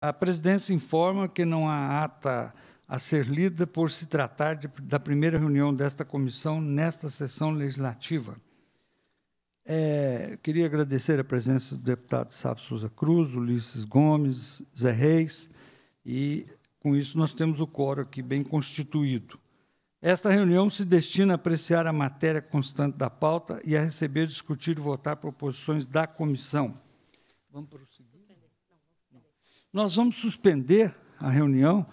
A presidência informa que não há ata a ser lida por se tratar de, da primeira reunião desta comissão nesta sessão legislativa. É, queria agradecer a presença do deputado Sábio Souza Cruz, Ulisses Gomes, Zé Reis, e com isso nós temos o quórum aqui bem constituído. Esta reunião se destina a apreciar a matéria constante da pauta e a receber, discutir e votar proposições da comissão. Vamos prosseguir? Nós vamos suspender a reunião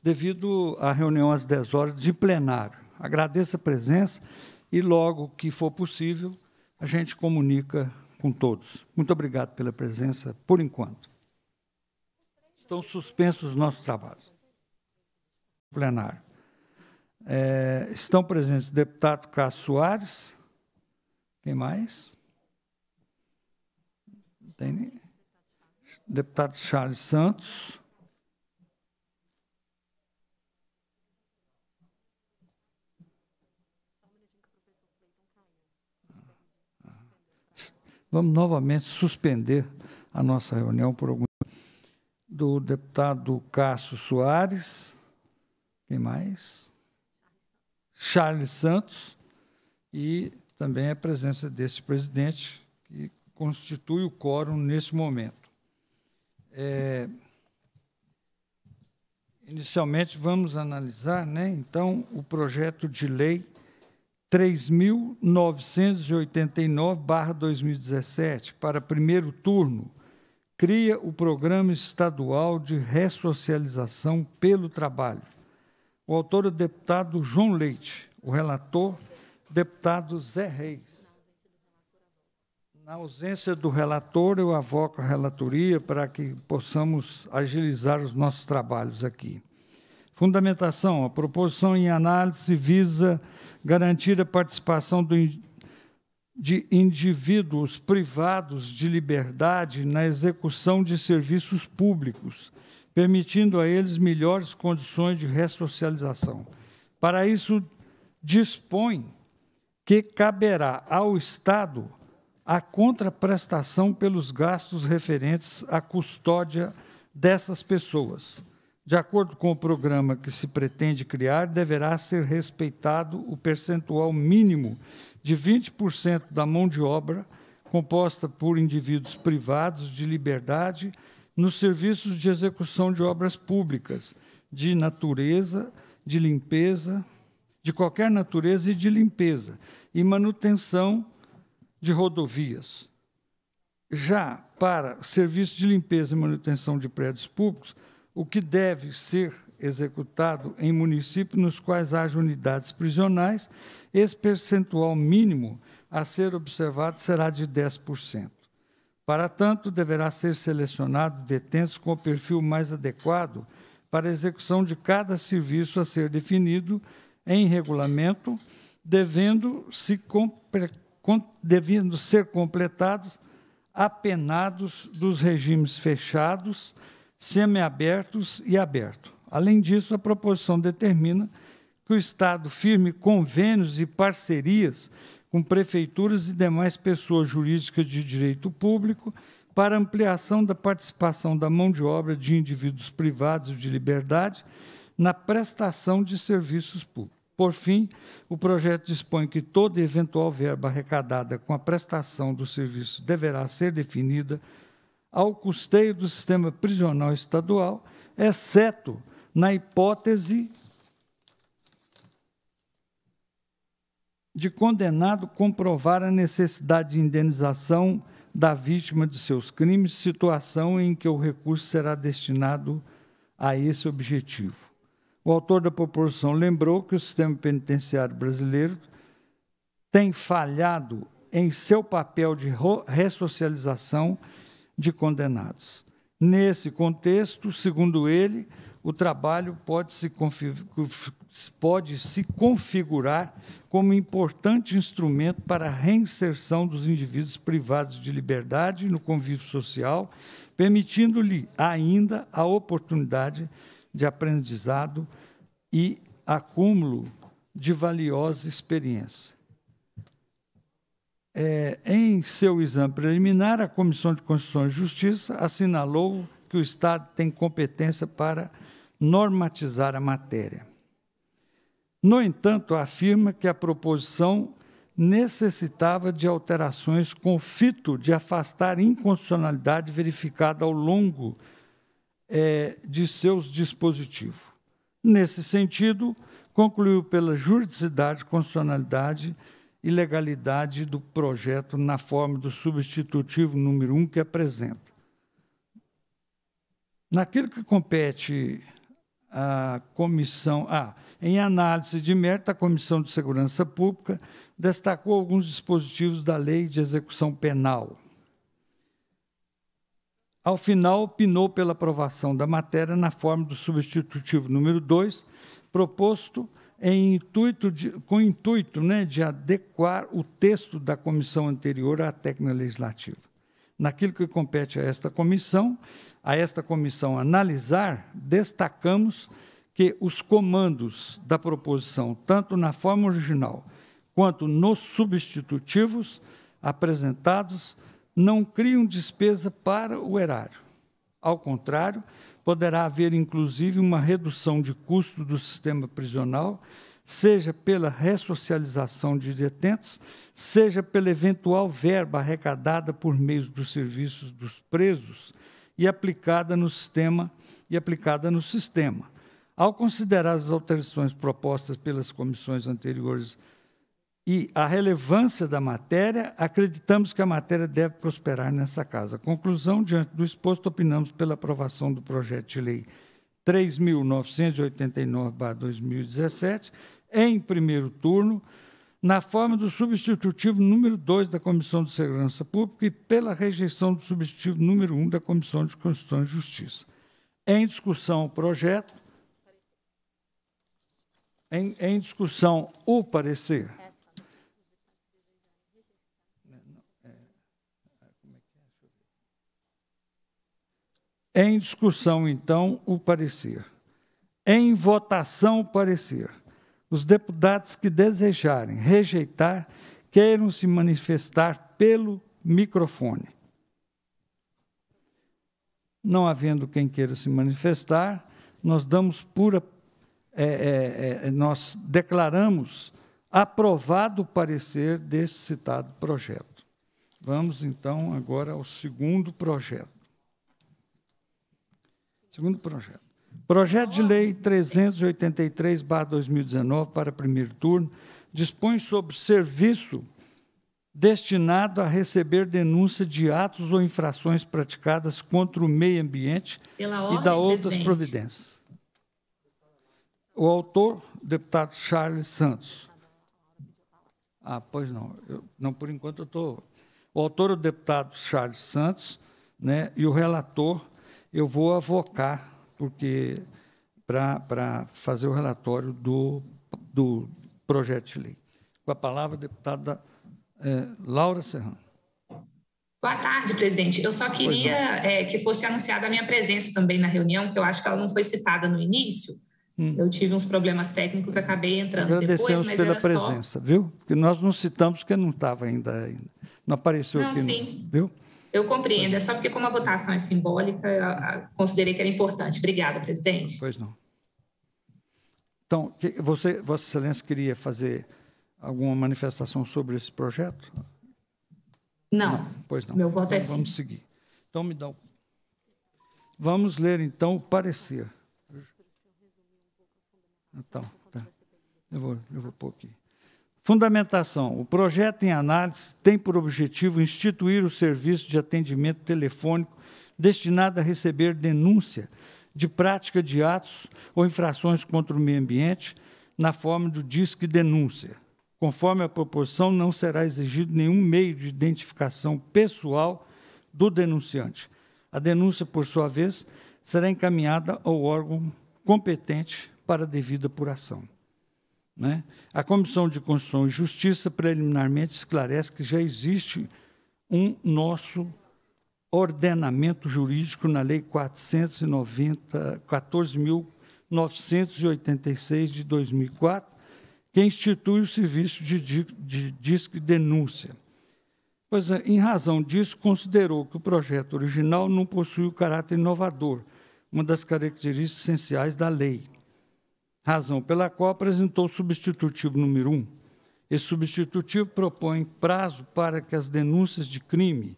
devido à reunião às 10 horas de plenário. Agradeço a presença e, logo que for possível, a gente comunica com todos. Muito obrigado pela presença, por enquanto. Estão suspensos os nossos trabalhos. Plenário. É, estão presentes o deputado Cássio Soares. Quem mais? Tem, deputado Charles Santos. Vamos novamente suspender a nossa reunião por algum do deputado Cássio Soares. Quem mais? Charles Santos e também a presença deste presidente que constitui o quórum neste momento. É, inicialmente vamos analisar, né, então, o projeto de lei 3.989-2017, para primeiro turno, cria o Programa Estadual de Ressocialização pelo Trabalho. O autor é o deputado João Leite, o relator, deputado Zé Reis. Na ausência do relator, eu avoco a relatoria para que possamos agilizar os nossos trabalhos aqui. Fundamentação: a proposição em análise visa garantir a participação do, de indivíduos privados de liberdade na execução de serviços públicos, permitindo a eles melhores condições de ressocialização. Para isso, dispõe que caberá ao Estado a contraprestação pelos gastos referentes à custódia dessas pessoas. De acordo com o programa que se pretende criar, deverá ser respeitado o percentual mínimo de 20% da mão de obra composta por indivíduos privados de liberdade nos serviços de execução de obras públicas, de natureza, de limpeza, de qualquer natureza e de limpeza, e manutenção de rodovias. Já para serviços de limpeza e manutenção de prédios públicos, o que deve ser executado em municípios nos quais haja unidades prisionais, esse percentual mínimo a ser observado será de 10%. Para tanto, deverá ser selecionado detentos com o perfil mais adequado para a execução de cada serviço a ser definido em regulamento, devendo, se devendo ser completados apenados dos regimes fechados, semiabertos e abertos. Além disso, a proposição determina que o Estado firme convênios e parcerias com prefeituras e demais pessoas jurídicas de direito público para ampliação da participação da mão de obra de indivíduos privados de liberdade na prestação de serviços públicos. Por fim, o projeto dispõe que toda eventual verba arrecadada com a prestação do serviço deverá ser definida ao custeio do sistema prisional estadual, exceto na hipótese de condenado comprovar a necessidade de indenização da vítima de seus crimes, situação em que o recurso será destinado a esse objetivo. O autor da proposição lembrou que o sistema penitenciário brasileiro tem falhado em seu papel de ressocialização de condenados. Nesse contexto, segundo ele, o trabalho pode se, pode se configurar como importante instrumento para a reinserção dos indivíduos privados de liberdade no convívio social, permitindo-lhe ainda a oportunidade de aprendizado e acúmulo de valiosa experiência. É, em seu exame preliminar, a Comissão de Constituição e Justiça assinalou que o Estado tem competência para normatizar a matéria. No entanto, afirma que a proposição necessitava de alterações com fito de afastar inconstitucionalidade verificada ao longo é, de seus dispositivos. Nesse sentido, concluiu pela juridicidade, constitucionalidade e legalidade do projeto na forma do substitutivo número 1 um que apresenta. Naquilo que compete à comissão, ah, em análise de mérito, a Comissão de Segurança Pública destacou alguns dispositivos da Lei de Execução Penal. Ao final, opinou pela aprovação da matéria na forma do substitutivo número 2, proposto em intuito de, com intuito né, de adequar o texto da comissão anterior à técnica legislativa. Naquilo que compete a esta comissão, a esta comissão analisar, destacamos que os comandos da proposição, tanto na forma original quanto nos substitutivos apresentados, não criam despesa para o erário. Ao contrário, poderá haver inclusive uma redução de custo do sistema prisional, seja pela ressocialização de detentos, seja pela eventual verba arrecadada por meio dos serviços dos presos e aplicada no sistema e aplicada no sistema. Ao considerar as alterações propostas pelas comissões anteriores e a relevância da matéria, acreditamos que a matéria deve prosperar nessa casa. Conclusão, diante do exposto, opinamos pela aprovação do projeto de lei 3.989-2017, em primeiro turno, na forma do substitutivo número 2 da Comissão de Segurança Pública e pela rejeição do substitutivo número 1 um da Comissão de Constituição e Justiça. Em discussão o projeto. Em, em discussão o parecer. Em discussão, então, o parecer. Em votação, o parecer. Os deputados que desejarem rejeitar, queiram se manifestar pelo microfone. Não havendo quem queira se manifestar, nós damos pura. É, é, é, nós declaramos aprovado o parecer desse citado projeto. Vamos então agora ao segundo projeto. Segundo projeto. Projeto de Lei 383-2019 para primeiro turno dispõe sobre serviço destinado a receber denúncia de atos ou infrações praticadas contra o meio ambiente e da outras presidente. providências. O autor, deputado Charles Santos. Ah, pois não. Eu, não, por enquanto eu estou. O autor, o deputado Charles Santos, né, e o relator, eu vou avocar, porque para fazer o relatório do, do projeto de lei. Com a palavra, a deputada é, Laura Serrano. Boa tarde, presidente. Eu só queria é, que fosse anunciada a minha presença também na reunião, que eu acho que ela não foi citada no início. Hum. Eu tive uns problemas técnicos, acabei entrando Agradecemos depois, mas pela presença, só... viu? Porque nós não citamos porque não estava ainda, ainda. Não apareceu não, aqui, sim. viu? Eu compreendo, é só porque, como a votação é simbólica, eu considerei que era importante. Obrigada, presidente. Pois não. Então, você, Vossa Excelência, queria fazer alguma manifestação sobre esse projeto? Não. não pois não. Meu voto é então, sim. Vamos seguir. Então, me dá o... Vamos ler, então, o parecer. Então, tá. Eu vou, eu vou pôr aqui. Fundamentação: o projeto em análise tem por objetivo instituir o serviço de atendimento telefônico destinado a receber denúncia de prática de atos ou infrações contra o meio ambiente na forma do Disque Denúncia. Conforme a proporção, não será exigido nenhum meio de identificação pessoal do denunciante. A denúncia, por sua vez, será encaminhada ao órgão competente para devida apuração. Né? A Comissão de Constituição e Justiça preliminarmente esclarece que já existe um nosso ordenamento jurídico na Lei 14.986 de 2004, que institui o serviço de, de disque denúncia. Pois é, em razão disso, considerou que o projeto original não possui o caráter inovador, uma das características essenciais da lei. Razão pela qual apresentou o substitutivo número 1. Esse substitutivo propõe prazo para que as denúncias de crime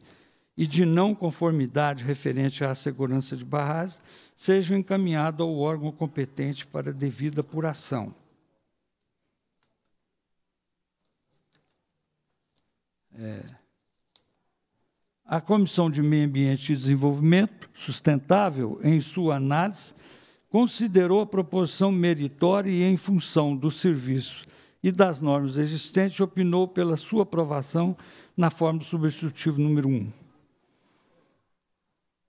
e de não conformidade referente à segurança de barragens sejam encaminhadas ao órgão competente para devida apuração. É. A Comissão de Meio Ambiente e Desenvolvimento Sustentável, em sua análise, considerou a proposição meritória e em função do serviço e das normas existentes, opinou pela sua aprovação na forma do substitutivo número 1.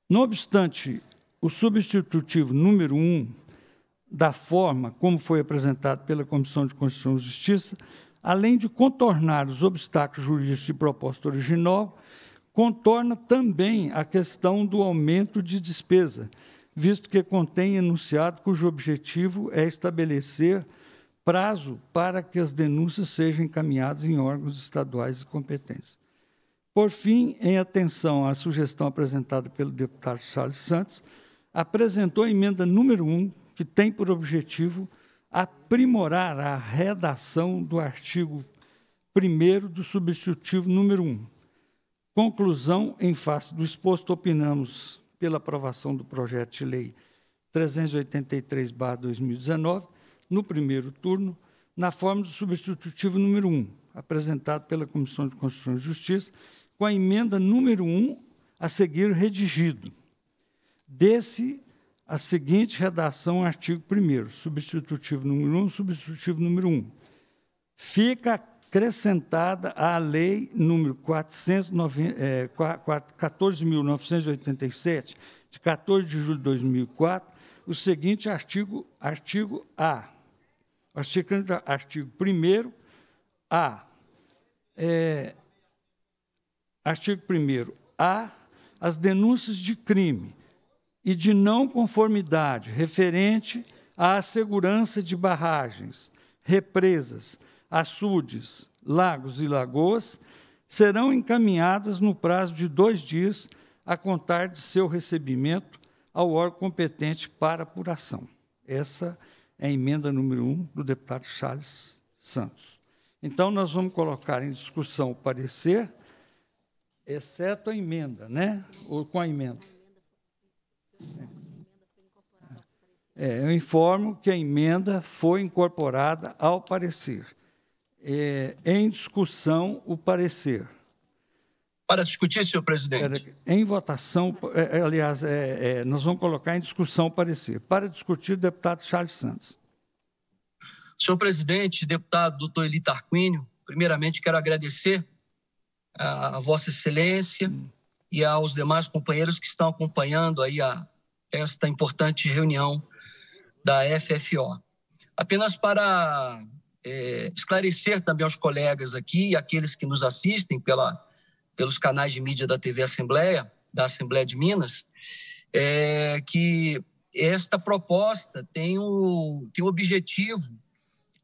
Não obstante, o substitutivo número 1, da forma como foi apresentado pela Comissão de Constituição e Justiça, além de contornar os obstáculos jurídicos de proposta original, contorna também a questão do aumento de despesa, visto que contém enunciado cujo objetivo é estabelecer prazo para que as denúncias sejam encaminhadas em órgãos estaduais de competência. Por fim, em atenção à sugestão apresentada pelo deputado Charles Santos, apresentou a emenda número 1, que tem por objetivo aprimorar a redação do artigo 1 do substitutivo número 1, Conclusão, em face do exposto, opinamos pela aprovação do projeto de lei 383-2019, no primeiro turno, na forma do substitutivo número 1, apresentado pela Comissão de Constituição e Justiça, com a emenda número 1 a seguir redigido. Desse a seguinte redação, artigo 1 substitutivo número 1, substitutivo número 1. Fica acrescentada à Lei número 14.987, é, de 14 de julho de 2004, o seguinte artigo, artigo A. Artigo, artigo 1 A. É, artigo 1 A. As denúncias de crime e de não conformidade referente à segurança de barragens, represas, açudes, lagos e lagoas serão encaminhadas no prazo de dois dias a contar de seu recebimento ao órgão competente para apuração. Essa é a emenda número um do deputado Charles Santos. Então, nós vamos colocar em discussão o parecer, exceto a emenda, né? Ou com a emenda. É, eu informo que a emenda foi incorporada ao parecer é, em discussão o parecer. Para discutir, senhor presidente. Em votação, é, é, aliás, é, é, nós vamos colocar em discussão o parecer. Para discutir, o deputado Charles Santos. Senhor presidente, deputado doutor Eli Tarquínio, primeiramente quero agradecer a, a Vossa Excelência hum. e aos demais companheiros que estão acompanhando aí a, esta importante reunião da FFO. Apenas para é, esclarecer também aos colegas aqui e aqueles que nos assistem pela, pelos canais de mídia da TV Assembleia, da Assembleia de Minas, é, que esta proposta tem o, tem o objetivo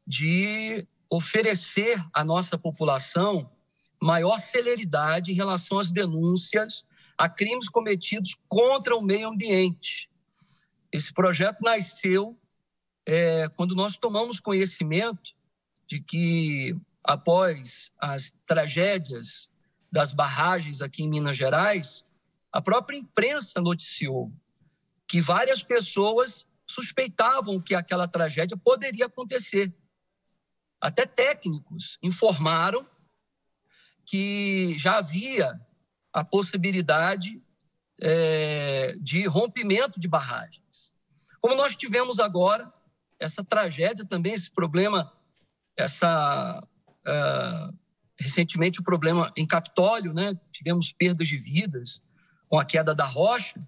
de oferecer à nossa população maior celeridade em relação às denúncias a crimes cometidos contra o meio ambiente. Esse projeto nasceu é, quando nós tomamos conhecimento de que, após as tragédias das barragens aqui em Minas Gerais, a própria imprensa noticiou que várias pessoas suspeitavam que aquela tragédia poderia acontecer. Até técnicos informaram que já havia a possibilidade é, de rompimento de barragens. Como nós tivemos agora, essa tragédia também, esse problema essa uh, recentemente o problema em Capitólio, né? Tivemos perdas de vidas com a queda da rocha.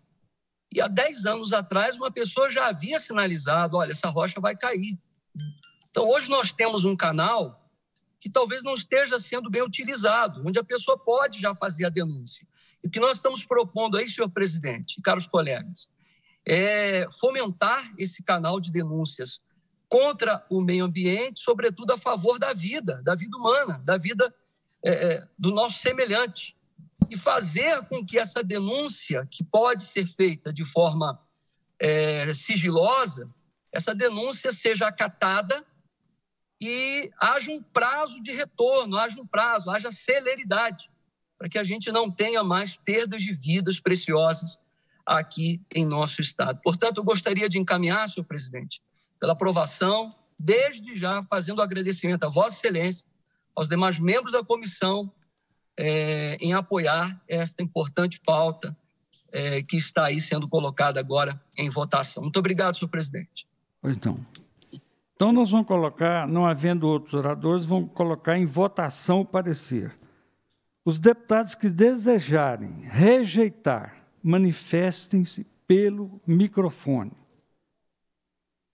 E há 10 anos atrás, uma pessoa já havia sinalizado: olha, essa rocha vai cair. Então, hoje nós temos um canal que talvez não esteja sendo bem utilizado, onde a pessoa pode já fazer a denúncia. E o que nós estamos propondo aí, senhor presidente, caros colegas, é fomentar esse canal de denúncias contra o meio ambiente, sobretudo a favor da vida, da vida humana, da vida é, é, do nosso semelhante. e fazer com que essa denúncia, que pode ser feita de forma é, sigilosa, essa denúncia seja acatada e haja um prazo de retorno, haja um prazo, haja celeridade, para que a gente não tenha mais perdas de vidas preciosas aqui em nosso Estado. Portanto, eu gostaria de encaminhar, senhor presidente, pela aprovação, desde já fazendo agradecimento a Vossa Excelência, aos demais membros da comissão, é, em apoiar esta importante pauta é, que está aí sendo colocada agora em votação. Muito obrigado, senhor presidente. Pois não. Então, nós vamos colocar, não havendo outros oradores, vamos colocar em votação o parecer. Os deputados que desejarem rejeitar, manifestem-se pelo microfone.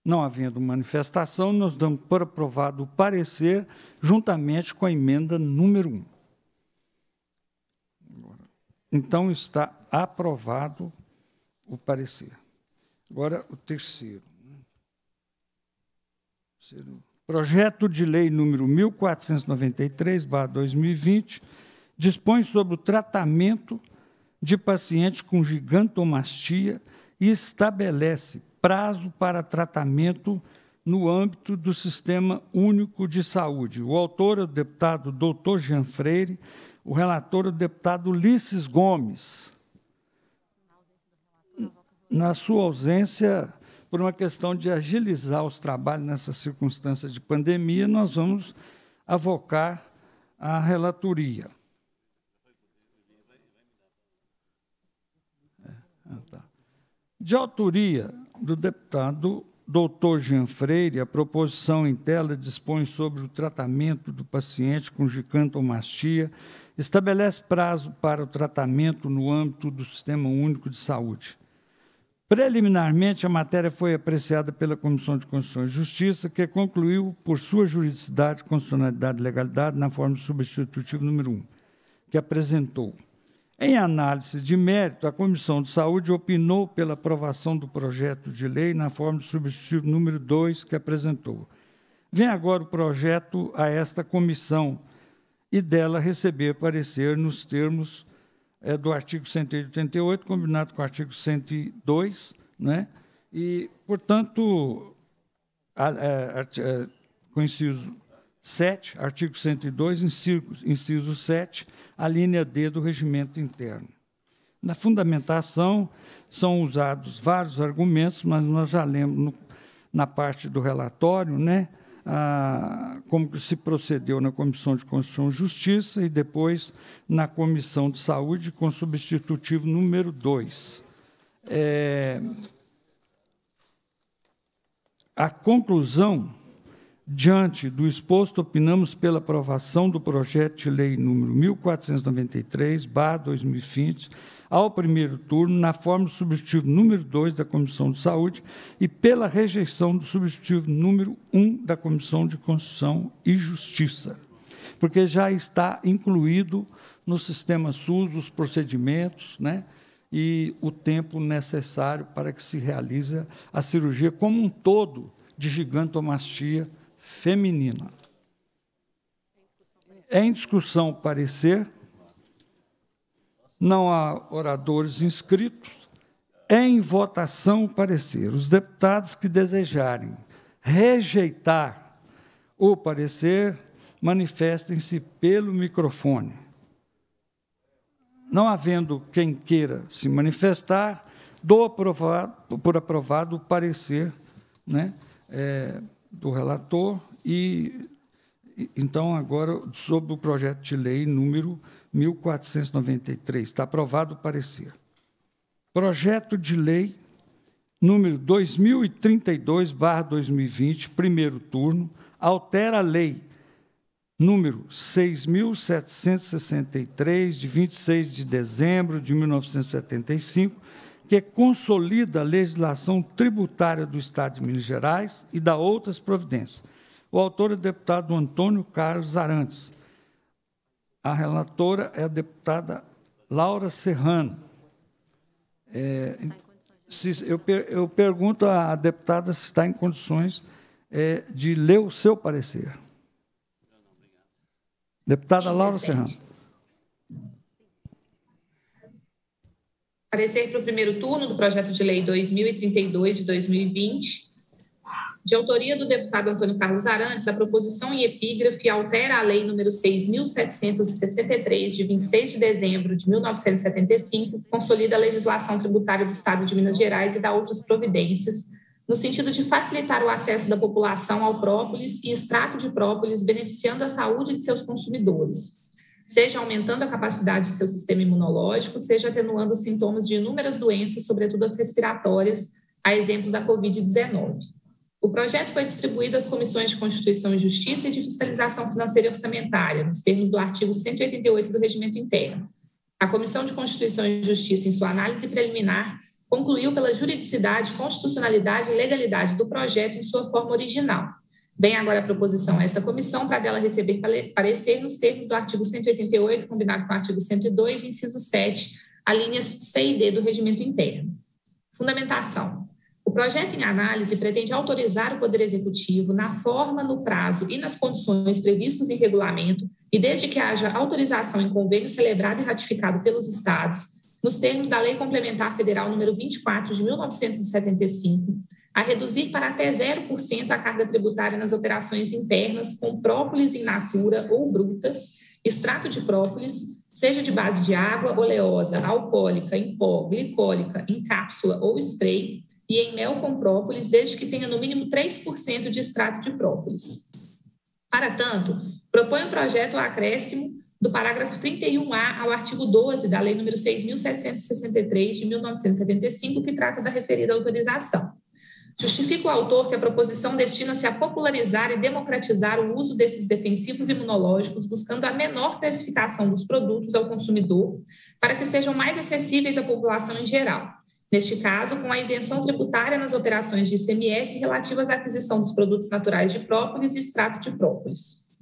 Não havendo manifestação, nós damos por aprovado o parecer, juntamente com a emenda número 1. Então, está aprovado o parecer. Agora, o terceiro. Projeto de Lei número 1493/2020 dispõe sobre o tratamento de pacientes com gigantomastia e estabelece prazo para tratamento no âmbito do Sistema Único de Saúde. O autor é o deputado Dr. Jean Freire, o relator é o deputado Ulisses Gomes. Na sua ausência, por uma questão de agilizar os trabalhos nessa circunstância de pandemia, nós vamos avocar a relatoria. É, ah, tá. De autoria do deputado Dr. Jean Freire, a proposição em tela dispõe sobre o tratamento do paciente com gigantomastia, estabelece prazo para o tratamento no âmbito do Sistema Único de Saúde. Preliminarmente, a matéria foi apreciada pela Comissão de Constituição e Justiça, que concluiu por sua juridicidade, constitucionalidade e legalidade na forma substitutiva número 1, que apresentou. Em análise de mérito, a Comissão de Saúde opinou pela aprovação do projeto de lei na forma substitutiva número 2, que apresentou. Vem agora o projeto a esta comissão e dela receber parecer nos termos é, do artigo 188, combinado com o artigo 102, né? e, portanto, a, a, a, com inciso 7, artigo 102, inciso, inciso 7, a linha D do regimento interno. Na fundamentação, são usados vários argumentos, mas nós já lemos no, na parte do relatório, né, ah, como se procedeu na Comissão de Constituição e Justiça e depois na Comissão de Saúde, com substitutivo número 2. É, a conclusão, diante do exposto, opinamos pela aprovação do projeto de lei número 1493/2020 ao primeiro turno, na forma do substitutivo número 2 da Comissão de Saúde e pela rejeição do substitutivo número 1 um da Comissão de Constituição e Justiça, porque já está incluído no sistema SUS os procedimentos, né? E o tempo necessário para que se realize a cirurgia como um todo de gigantomastia feminina. É em discussão parecer não há oradores inscritos. Em votação, parecer. Os deputados que desejarem rejeitar o parecer, manifestem-se pelo microfone. Não havendo quem queira se manifestar, dou aprovado, por aprovado o parecer né, é, do relator e, então, agora, sobre o projeto de lei número 1493. Está aprovado o parecer. Projeto de lei número 2032/2020, primeiro turno, altera a lei número 6763 de 26 de dezembro de 1975, que consolida a legislação tributária do Estado de Minas Gerais e da outras providências. O autor é o deputado Antônio Carlos Arantes a relatora é a deputada Laura Serrano. É, se, eu, eu, pergunto à deputada se está em condições é, de ler o seu parecer. Deputada Laura Serrano. Parecer para o primeiro turno do projeto de lei 2032 de 2020, de autoria do deputado Antônio Carlos Arantes, a proposição em epígrafe altera a lei número 6.763, de 26 de dezembro de 1975, consolida a legislação tributária do Estado de Minas Gerais e dá outras providências, no sentido de facilitar o acesso da população ao própolis e extrato de própolis, beneficiando a saúde de seus consumidores seja aumentando a capacidade de seu sistema imunológico, seja atenuando os sintomas de inúmeras doenças, sobretudo as respiratórias, a exemplo da Covid-19. O projeto foi distribuído às comissões de Constituição e Justiça e de Fiscalização Financeira e Orçamentária, nos termos do artigo 188 do Regimento Interno. A Comissão de Constituição e Justiça, em sua análise preliminar, concluiu pela juridicidade, constitucionalidade e legalidade do projeto em sua forma original, Vem agora a proposição a esta comissão para dela receber parecer nos termos do artigo 188, combinado com o artigo 102, inciso 7, a linhas C e D do regimento interno. Fundamentação. O projeto em análise pretende autorizar o Poder Executivo, na forma, no prazo e nas condições previstos em regulamento, e desde que haja autorização em convênio celebrado e ratificado pelos Estados, nos termos da Lei Complementar Federal número 24 de 1975, a reduzir para até 0% a carga tributária nas operações internas com própolis in natura ou bruta, extrato de própolis, seja de base de água oleosa, alcoólica, em pó, glicólica, em cápsula ou spray, e em mel com própolis, desde que tenha no mínimo 3% de extrato de própolis. Para tanto, propõe o um projeto acréscimo do parágrafo 31A ao artigo 12 da Lei nº 6.763, de 1975, que trata da referida autorização. Justifica o autor que a proposição destina-se a popularizar e democratizar o uso desses defensivos imunológicos, buscando a menor precificação dos produtos ao consumidor, para que sejam mais acessíveis à população em geral. Neste caso, com a isenção tributária nas operações de ICMS relativas à aquisição dos produtos naturais de própolis e extrato de própolis.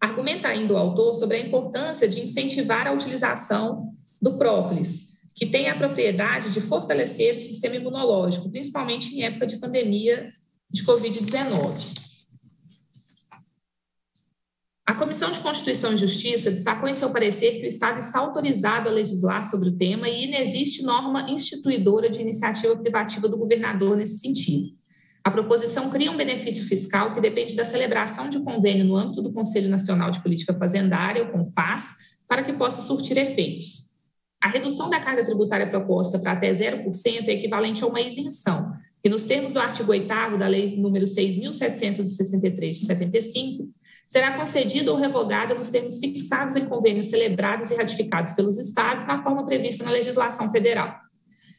Argumenta ainda o autor sobre a importância de incentivar a utilização do própolis, que tem a propriedade de fortalecer o sistema imunológico, principalmente em época de pandemia de Covid-19. A Comissão de Constituição e Justiça destacou em seu parecer que o Estado está autorizado a legislar sobre o tema e inexiste norma instituidora de iniciativa privativa do governador nesse sentido. A proposição cria um benefício fiscal que depende da celebração de convênio no âmbito do Conselho Nacional de Política Fazendária, o CONFAS, para que possa surtir efeitos. A redução da carga tributária proposta para até 0% é equivalente a uma isenção, que nos termos do artigo 8 da Lei nº 6.763 de 75, será concedida ou revogada nos termos fixados em convênios celebrados e ratificados pelos Estados na forma prevista na legislação federal.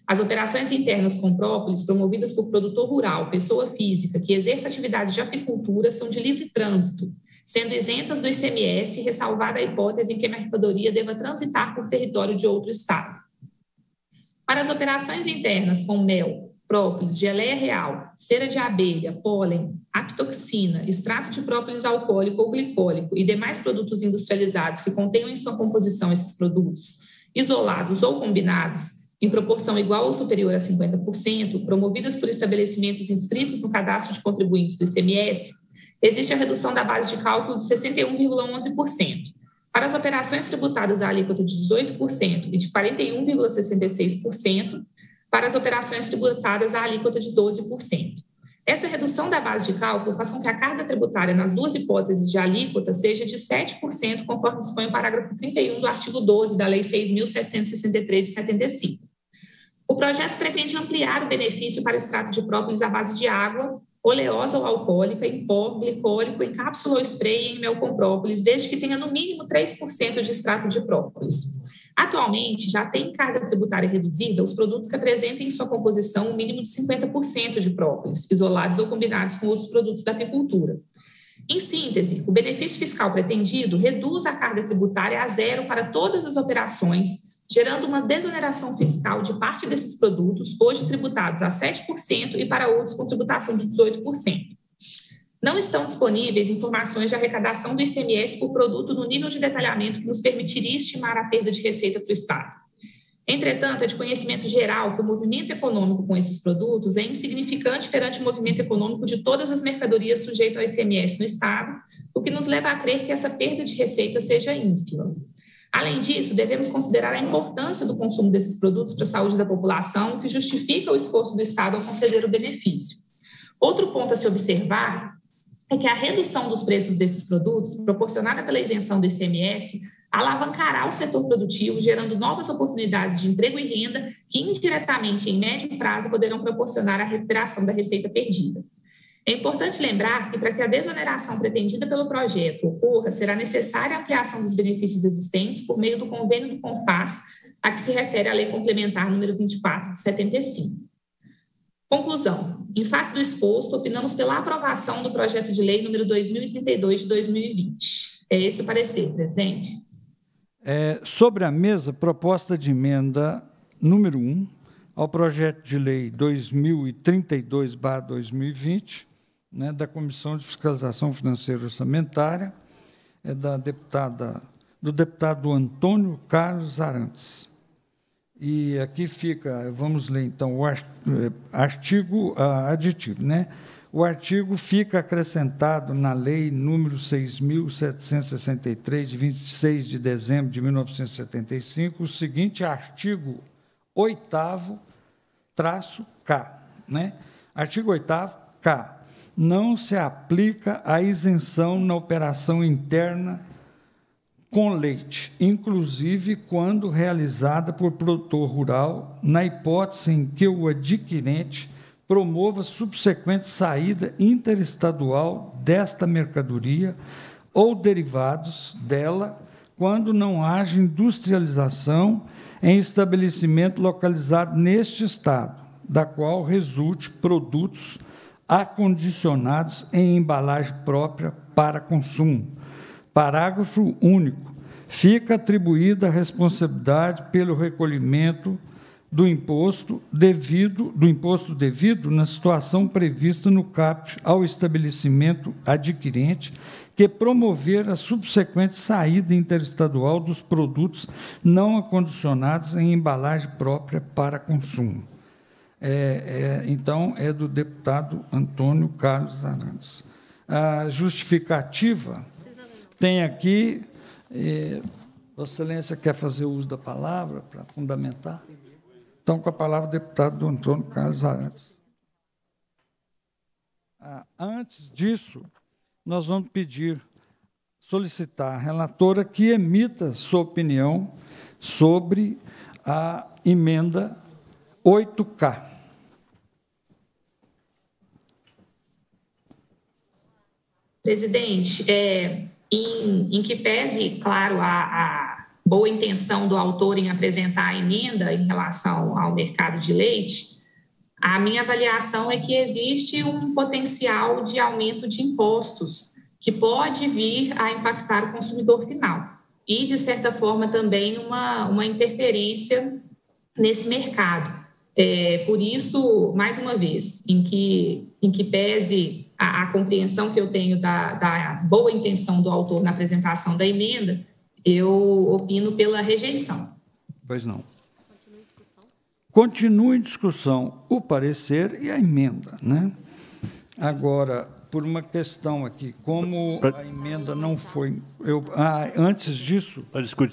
As operações internas com própolis, promovidas por produtor rural, pessoa física, que exerça atividade de apicultura, são de livre trânsito sendo isentas do ICMS, ressalvada a hipótese em que a mercadoria deva transitar por território de outro Estado. Para as operações internas com mel, própolis, geleia real, cera de abelha, pólen, apitoxina, extrato de própolis alcoólico ou glicólico e demais produtos industrializados que contenham em sua composição esses produtos, isolados ou combinados, em proporção igual ou superior a 50%, promovidas por estabelecimentos inscritos no cadastro de contribuintes do ICMS, existe a redução da base de cálculo de 61,11%. Para as operações tributadas a alíquota de 18% e de 41,66%, para as operações tributadas a alíquota de 12%. Essa redução da base de cálculo faz com que a carga tributária nas duas hipóteses de alíquota seja de 7%, conforme dispõe o parágrafo 31 do artigo 12 da Lei 6.763 de 75. O projeto pretende ampliar o benefício para o extrato de própolis à base de água oleosa ou alcoólica, em pó, glicólico, em cápsula ou spray e em mel com própolis, desde que tenha no mínimo 3% de extrato de própolis. Atualmente, já tem carga tributária reduzida os produtos que apresentem em sua composição um mínimo de 50% de própolis, isolados ou combinados com outros produtos da apicultura. Em síntese, o benefício fiscal pretendido reduz a carga tributária a zero para todas as operações gerando uma desoneração fiscal de parte desses produtos, hoje tributados a 7% e para outros com tributação de 18%. Não estão disponíveis informações de arrecadação do ICMS por produto no nível de detalhamento que nos permitiria estimar a perda de receita para o Estado. Entretanto, é de conhecimento geral que o movimento econômico com esses produtos é insignificante perante o movimento econômico de todas as mercadorias sujeitas ao ICMS no Estado, o que nos leva a crer que essa perda de receita seja ínfima. Além disso, devemos considerar a importância do consumo desses produtos para a saúde da população, que justifica o esforço do Estado ao conceder o benefício. Outro ponto a se observar é que a redução dos preços desses produtos, proporcionada pela isenção do ICMS, alavancará o setor produtivo, gerando novas oportunidades de emprego e renda que, indiretamente, em médio prazo, poderão proporcionar a recuperação da receita perdida. É importante lembrar que, para que a desoneração pretendida pelo projeto ocorra, será necessária a ampliação dos benefícios existentes por meio do convênio do CONFAS, a que se refere a Lei Complementar número 24 de 75. Conclusão. Em face do exposto, opinamos pela aprovação do projeto de lei número 2032 de 2020. É esse o parecer, presidente. É, sobre a mesa, proposta de emenda número 1 ao projeto de lei 2032-2020, né, da Comissão de Fiscalização Financeira e Orçamentária, é da deputada, do deputado Antônio Carlos Arantes. E aqui fica, vamos ler então o artigo uh, aditivo, né? O artigo fica acrescentado na Lei número 6.763, de 26 de dezembro de 1975, o seguinte artigo 8 traço K. Né? Artigo 8 K não se aplica a isenção na operação interna com leite, inclusive quando realizada por produtor rural, na hipótese em que o adquirente promova subsequente saída interestadual desta mercadoria ou derivados dela, quando não haja industrialização em estabelecimento localizado neste estado, da qual resulte produtos acondicionados em embalagem própria para consumo. Parágrafo único. Fica atribuída a responsabilidade pelo recolhimento do imposto devido do imposto devido na situação prevista no CAPT ao estabelecimento adquirente que promover a subsequente saída interestadual dos produtos não acondicionados em embalagem própria para consumo é, é, então, é do deputado Antônio Carlos Arantes. A justificativa tem aqui. É, Vossa Excelência quer fazer uso da palavra para fundamentar? Então, com a palavra, deputado Antônio Carlos Arantes. Ah, antes disso, nós vamos pedir, solicitar à relatora que emita sua opinião sobre a emenda 8K. Presidente, é, em, em, que pese, claro, a, a, boa intenção do autor em apresentar a emenda em relação ao mercado de leite, a minha avaliação é que existe um potencial de aumento de impostos que pode vir a impactar o consumidor final e, de certa forma, também uma, uma interferência nesse mercado. É, por isso, mais uma vez, em que, em que pese a, a compreensão que eu tenho da, da, boa intenção do autor na apresentação da emenda, eu opino pela rejeição. Pois não. Continua em discussão o parecer e a emenda, né? Agora, por uma questão aqui, como a emenda não foi. Eu, ah, antes disso,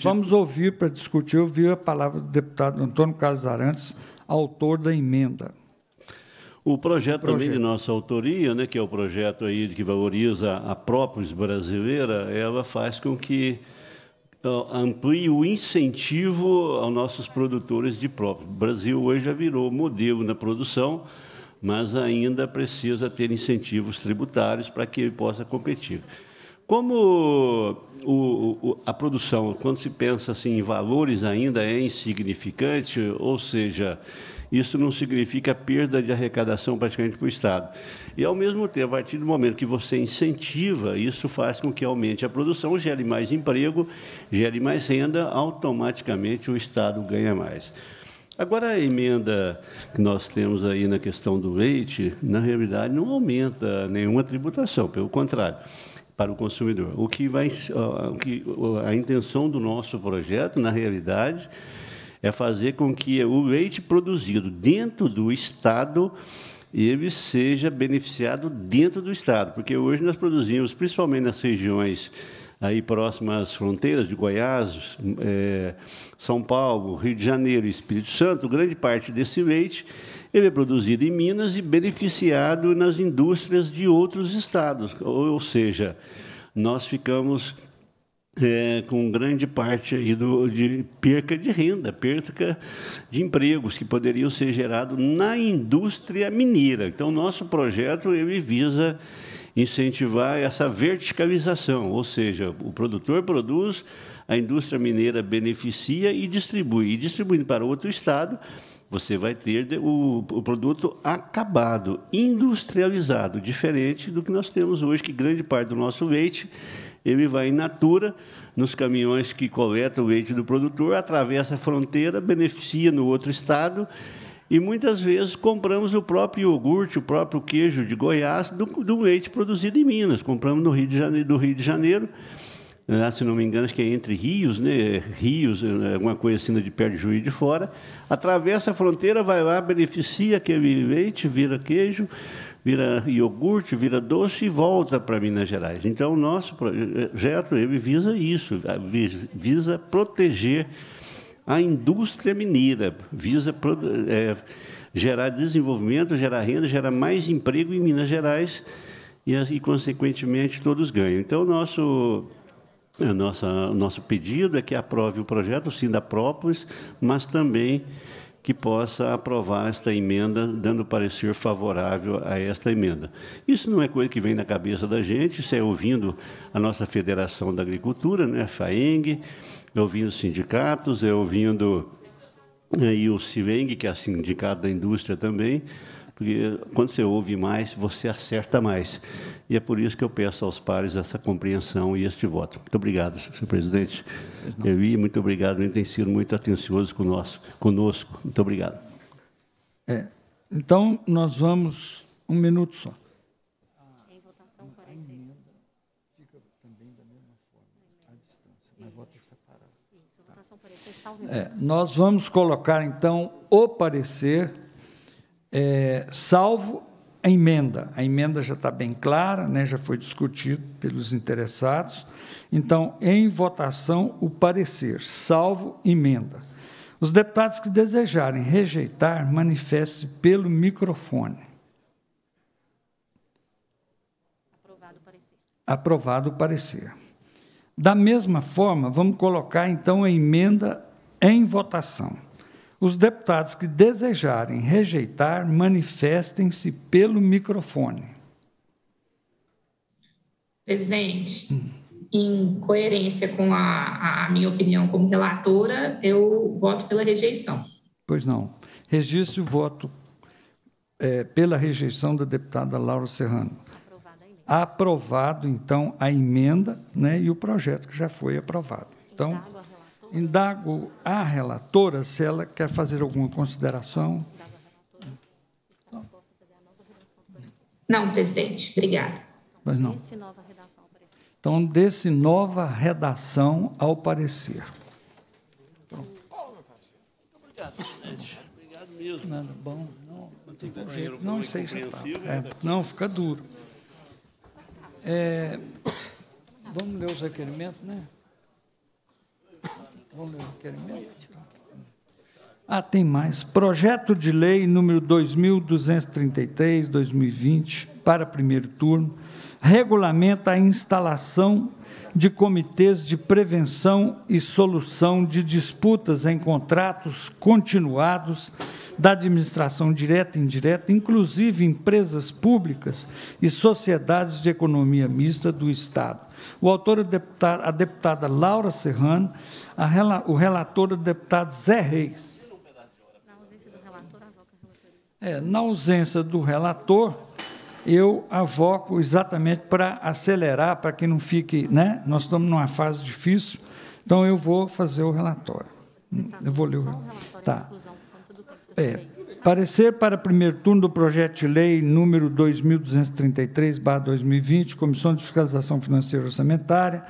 vamos ouvir para discutir, ouvir a palavra do deputado Antônio Carlos Arantes autor da emenda. O projeto, projeto, também de nossa autoria, né, que é o projeto aí que valoriza a própolis brasileira, ela faz com que amplie o incentivo aos nossos produtores de própolis. O Brasil hoje já virou modelo na produção, mas ainda precisa ter incentivos tributários para que ele possa competir. Como o, o, a produção, quando se pensa assim, em valores, ainda é insignificante, ou seja, isso não significa perda de arrecadação praticamente para o Estado. E, ao mesmo tempo, a partir do momento que você incentiva, isso faz com que aumente a produção, gere mais emprego, gere mais renda, automaticamente o Estado ganha mais. Agora, a emenda que nós temos aí na questão do leite, na realidade, não aumenta nenhuma tributação, pelo contrário para o consumidor. O que vai, o que, a intenção do nosso projeto, na realidade, é fazer com que o leite produzido dentro do Estado ele seja beneficiado dentro do Estado, porque hoje nós produzimos, principalmente nas regiões aí próximo às fronteiras de Goiás, é, São Paulo, Rio de Janeiro e Espírito Santo, grande parte desse leite ele é produzido em Minas e beneficiado nas indústrias de outros estados. Ou, ou seja, nós ficamos é, com grande parte aí do, de perca de renda, perca de empregos que poderiam ser gerados na indústria mineira. Então, nosso projeto ele visa incentivar essa verticalização, ou seja, o produtor produz, a indústria mineira beneficia e distribui. E distribuindo para outro estado, você vai ter o, o, produto acabado, industrializado, diferente do que nós temos hoje, que grande parte do nosso leite ele vai in natura nos caminhões que coletam o leite do produtor, atravessa a fronteira, beneficia no outro estado e muitas vezes compramos o próprio iogurte, o próprio queijo de Goiás do, do leite produzido em Minas. Compramos no Rio de Janeiro, do Rio de Janeiro né, se não me engano, acho que é entre rios, né, rios, é, alguma coisa assim de perto de Juiz de Fora, atravessa a fronteira, vai lá, beneficia aquele leite, vira queijo, vira iogurte, vira doce e volta para Minas Gerais. Então, o nosso projeto ele visa isso, visa proteger a indústria mineira, visa é, gerar desenvolvimento, gerar renda, gerar mais emprego em Minas Gerais e, e consequentemente, todos ganham. Então, o nosso a nossa, nosso pedido é que aprove o projeto, sim, da Própolis, mas também que possa aprovar esta emenda, dando parecer favorável a esta emenda. Isso não é coisa que vem na cabeça da gente, isso é ouvindo a nossa Federação da Agricultura, né, a FAENG, é ouvindo os sindicatos, é ouvindo aí o CIVENG, que é o sindicato da indústria também, porque quando você ouve mais, você acerta mais. E é por isso que eu peço aos pares essa compreensão e este voto. Muito obrigado, senhor presidente. Eu ia, muito obrigado, ele tem sido muito atencioso conosco. Muito obrigado. É, então, nós vamos um minuto só. Votação É, nós vamos colocar, então, o parecer é, salvo a emenda. A emenda já está bem clara, né, já foi discutido pelos interessados. Então, em votação, o parecer, salvo emenda. Os deputados que desejarem rejeitar, manifeste pelo microfone. Aprovado o parecer. Aprovado o parecer. Da mesma forma, vamos colocar então a emenda em votação. Os deputados que desejarem rejeitar, manifestem-se pelo microfone. Presidente, hum. em coerência com a, a, minha opinião como relatora, eu voto pela rejeição. Pois não. Registro o voto é, pela rejeição da deputada Laura Serrano. Aprovado, então, a emenda né, e o projeto que já foi aprovado. Então, Indago a relatora se ela quer fazer alguma consideração. Não, presidente. Obrigada. Mas não. Então, desse nova redação ao parecer. Obrigado, presidente. Obrigado mesmo. Nada bom. Não, não jeito. Não sei se tá. é, Não, fica duro. É, vamos ler os requerimentos, né? Ler? Ah, tem mais. Projeto de lei número 2233, 2020, para primeiro turno, regulamenta a instalação de comitês de prevenção e solução de disputas em contratos continuados da administração direta e indireta, inclusive empresas públicas e sociedades de economia mista do Estado. O autor é a deputada, a deputada Laura Serrano, a, o relator o deputado Zé Reis. É, na ausência do relator, eu avoco exatamente para acelerar, para que não fique, né? Nós estamos numa fase difícil, então eu vou fazer o relatório. Eu vou ler o. Tá. É, parecer para primeiro turno do projeto de lei número 2233/2020, Comissão de Fiscalização Financeira e Orçamentária,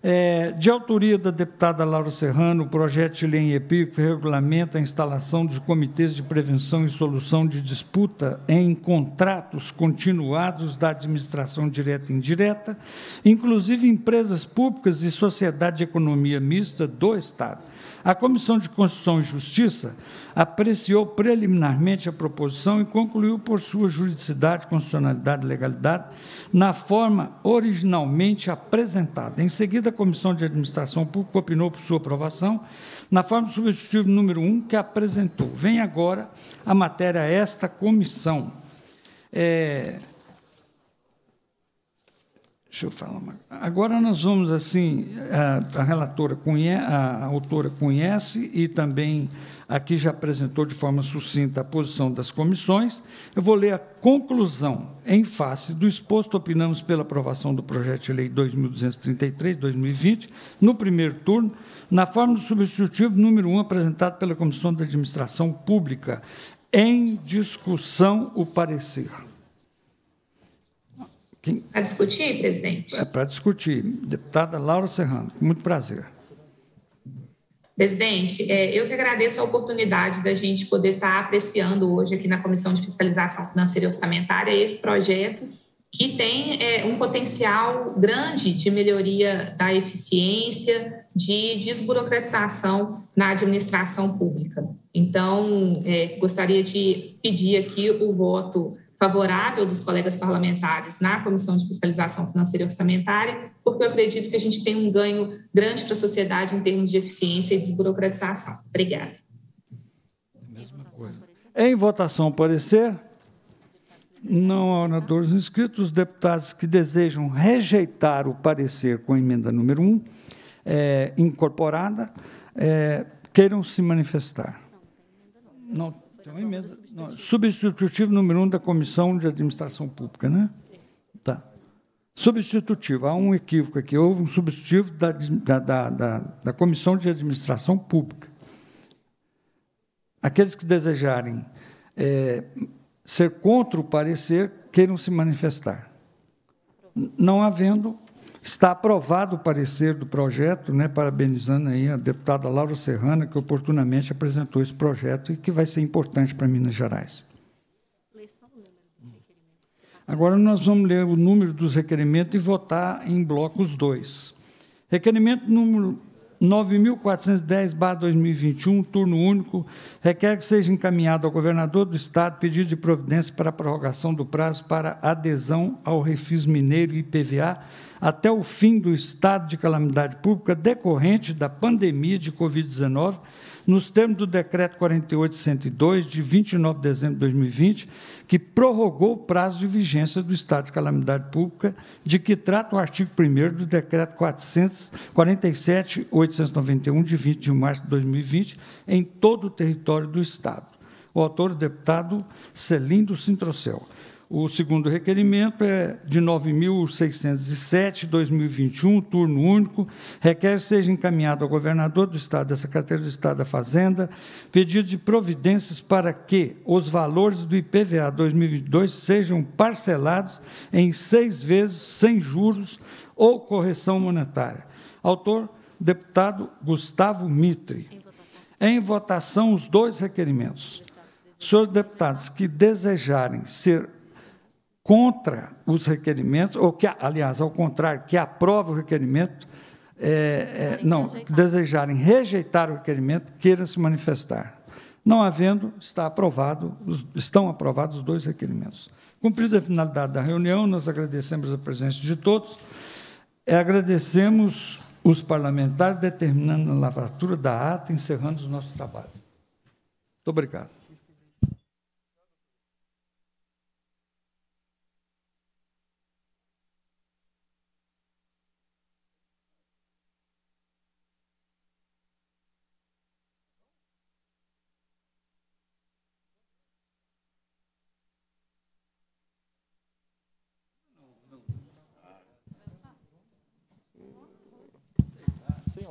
É, de autoria da deputada Laura Serrano, o projeto de lei em EPIC regulamenta a instalação de comitês de prevenção e solução de disputa em contratos continuados da administração direta e indireta, inclusive empresas públicas e sociedade de economia mista do Estado. A Comissão de Constituição e Justiça apreciou preliminarmente a proposição e concluiu por sua juridicidade, constitucionalidade e legalidade na forma originalmente apresentada. Em seguida, a Comissão de Administração Pública opinou por sua aprovação na forma substitutiva número 1 que apresentou. Vem agora a matéria a esta comissão. É, Deixa eu falar uma... Agora nós vamos assim, a, a relatora conhece, a, autora conhece e também aqui já apresentou de forma sucinta a posição das comissões. Eu vou ler a conclusão em face do exposto opinamos pela aprovação do projeto de lei 2233/2020 no primeiro turno, na forma do substitutivo número 1 apresentado pela Comissão de Administração Pública. Em discussão o parecer. Para discutir, presidente? É para discutir. Deputada Laura Serrano, muito prazer. Presidente, é, eu que agradeço a oportunidade da gente poder estar apreciando hoje aqui na Comissão de Fiscalização Financeira e Orçamentária esse projeto que tem é, um potencial grande de melhoria da eficiência, de desburocratização na administração pública. Então, é, gostaria de pedir aqui o voto favorável dos colegas parlamentares na Comissão de Fiscalização Financeira e Orçamentária, porque eu acredito que a gente tem um ganho grande para a sociedade em termos de eficiência e desburocratização. Obrigada. Em votação, parecer. Não há oradores inscritos. Os deputados que desejam rejeitar o parecer com a emenda número 1, é, incorporada, é, queiram se manifestar. Não tem uma emenda. Substitutivo número um da Comissão de Administração Pública, né? Tá. Substitutivo. Há um equívoco aqui. Houve um substitutivo da, da, da, da Comissão de Administração Pública. Aqueles que desejarem é, ser contra o parecer, queiram se manifestar. Não havendo, Está aprovado o parecer do projeto, né, parabenizando aí a deputada Laura Serrana, que oportunamente apresentou esse projeto e que vai ser importante para Minas Gerais. Agora nós vamos ler o número dos requerimentos e votar em blocos 2. Requerimento número 9.410-2021, turno único, requer que seja encaminhado ao governador do Estado pedido de providência para a prorrogação do prazo para adesão ao Refis Mineiro e IPVA até o fim do estado de calamidade pública decorrente da pandemia de Covid-19 nos termos do Decreto 4802, de 29 de dezembro de 2020, que prorrogou o prazo de vigência do estado de calamidade pública, de que trata o artigo 1 do Decreto 447-891, de 20 de março de 2020, em todo o território do estado. O autor, o deputado Celindo Sintrocel. O segundo requerimento é de 9.607, 2021, turno único. Requer que seja encaminhado ao governador do Estado, da Secretaria do Estado da Fazenda, pedido de providências para que os valores do IPVA 2022 sejam parcelados em seis vezes, sem juros ou correção monetária. Autor, deputado Gustavo Mitre. Em votação, os dois requerimentos. Senhores deputados que desejarem ser contra os requerimentos, ou que, aliás, ao contrário, que aprova o requerimento, é, é, não, desejarem rejeitar o requerimento, queiram se manifestar. Não havendo, está aprovado, os, estão aprovados os dois requerimentos. Cumprida a finalidade da reunião, nós agradecemos a presença de todos, e agradecemos os parlamentares determinando a lavratura da ata, encerrando os nossos trabalhos. Muito obrigado.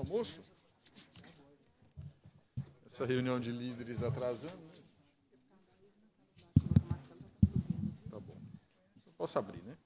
Almoço? Essa reunião de líderes atrasando. Né? Tá bom. Posso abrir, né?